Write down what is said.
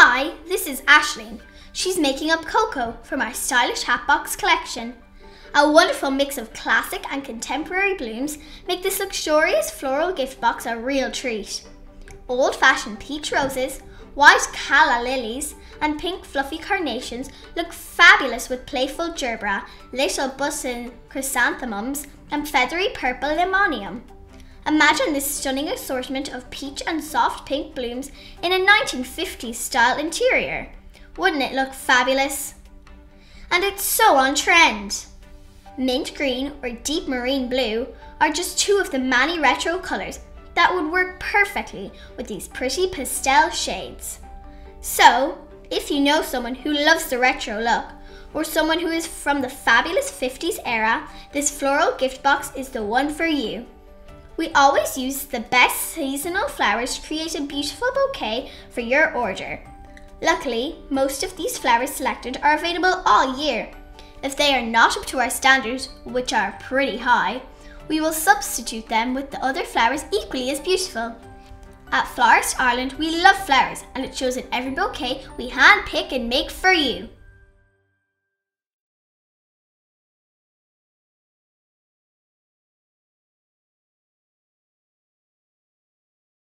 Hi, this is Ashleen. She's making up Coco for my stylish Hatbox collection. A wonderful mix of classic and contemporary blooms make this luxurious floral gift box a real treat. Old fashioned peach roses, white calla lilies, and pink fluffy carnations look fabulous with playful gerbera, little button chrysanthemums, and feathery purple limonium. Imagine this stunning assortment of peach and soft pink blooms in a 1950s style interior. Wouldn't it look fabulous? And it's so on trend. Mint green or deep marine blue are just two of the many retro colours that would work perfectly with these pretty pastel shades. So, if you know someone who loves the retro look, or someone who is from the fabulous 50s era, this floral gift box is the one for you. We always use the best seasonal flowers to create a beautiful bouquet for your order. Luckily, most of these flowers selected are available all year. If they are not up to our standards, which are pretty high, we will substitute them with the other flowers equally as beautiful. At Florist Ireland, we love flowers and it shows in every bouquet we hand pick and make for you.